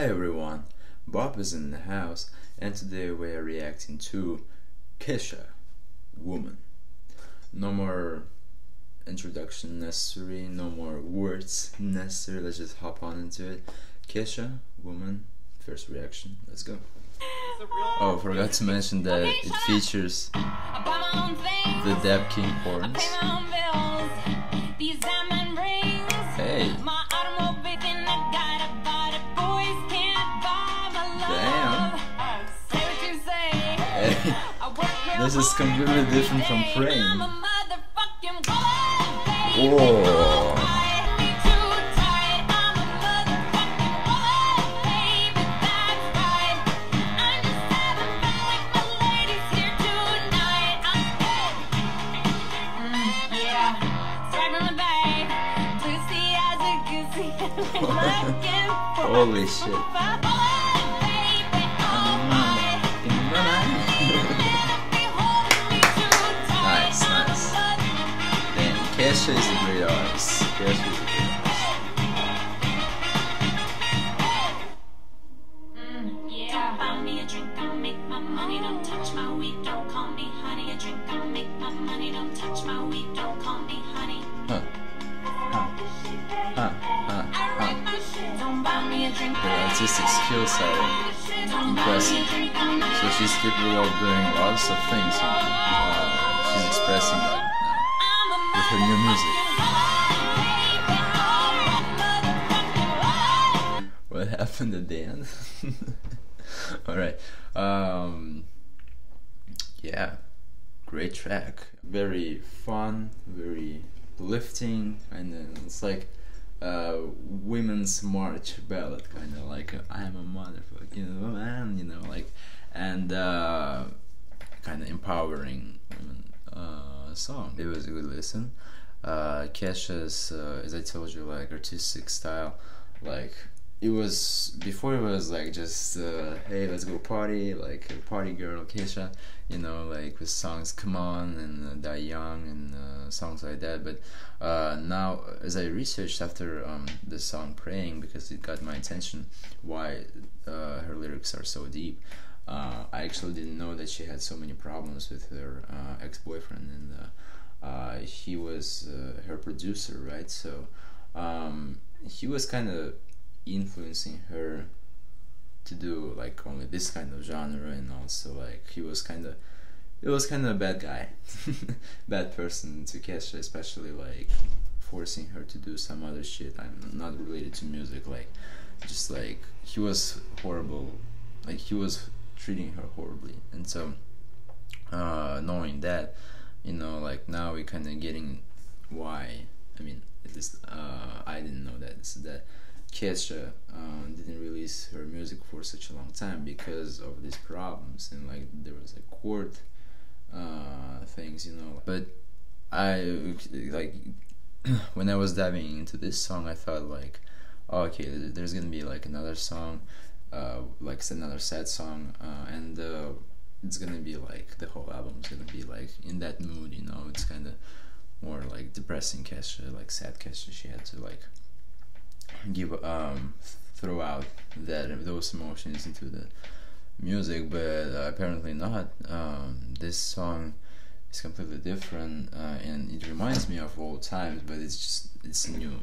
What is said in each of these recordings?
Hi everyone, Bob is in the house and today we are reacting to Kesha, Woman. No more introduction necessary, no more words necessary, let's just hop on into it. Kesha, Woman, first reaction, let's go. Oh, forgot to mention that it features the Dap King horns. This is completely different from Praying. Whoa. Holy shit. Huh. Huh. Huh. Huh. Her artistic skills are impressive. So she's capable of doing lots of things. Uh, she's expressing that with her new music. what happened at the end? Alright. Um, yeah, great track. Very fun, very lifting, and then it's like women's march ballad, kind of like I am a motherfucking woman, you know, like, and uh, kind of empowering. Song. It was a good listen. Uh, Kesha's, uh, as I told you, like artistic style, like it was before it was like just uh, hey let's go party like party girl Kesha you know like with songs come on and uh, die young and uh, songs like that but uh, now as I researched after um, the song praying because it got my attention why uh, her lyrics are so deep uh, I actually didn't know that she had so many problems with her uh, ex-boyfriend and uh, uh he was uh, her producer right? So um, he was kind of influencing her to do like only this kind of genre and also like he was kind of it was kind of a bad guy bad person to Kesha especially like forcing her to do some other shit. I'm not related to music like just like he was horrible. Like he was treating her horribly. And so uh, knowing that you know like now we're kind of getting why i mean at least uh, i didn't know that so that Kesha um, didn't release her music for such a long time because of these problems and like there was like court uh, things you know but i like when i was diving into this song i thought like oh, okay there's gonna be like another song uh, like another sad song, uh, and uh, it's gonna be like the whole album's gonna be like in that mood, you know. It's kind of more like depressing Kesha, like sad Kesha. She had to like give um throw out that those emotions into the music, but uh, apparently not. Um, this song is completely different, uh, and it reminds me of old times, but it's just it's a new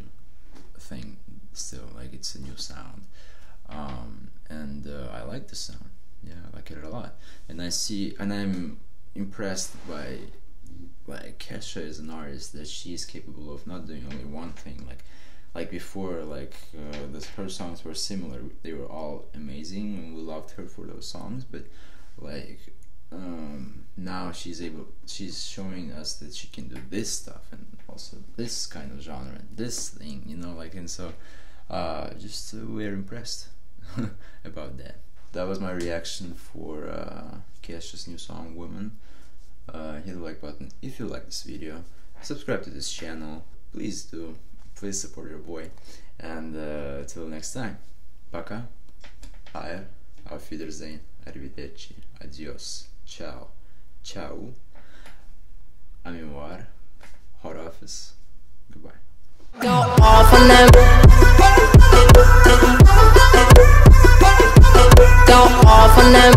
thing still. Like it's a new sound. Um, and uh, I like the sound. Yeah, I like it a lot. And I see, and I'm impressed by like Kesha is an artist that she is capable of not doing only one thing. Like, like before, like uh, the, her songs were similar. They were all amazing, and we loved her for those songs. But like um, now she's able, she's showing us that she can do this stuff and also this kind of genre and this thing. You know, like and so, uh, just uh, we're impressed. about that. That was my reaction for uh, Kesha's new song "Woman." Uh, hit the like button if you like this video. Subscribe to this channel. Please do. Please support your boy. And uh, till next time. Пока. Hi. Auf Wiedersehen. Arrivederci. Adios. Ciao. Ciao. Amiwar. Hot office. Goodbye. Go off on them. Them.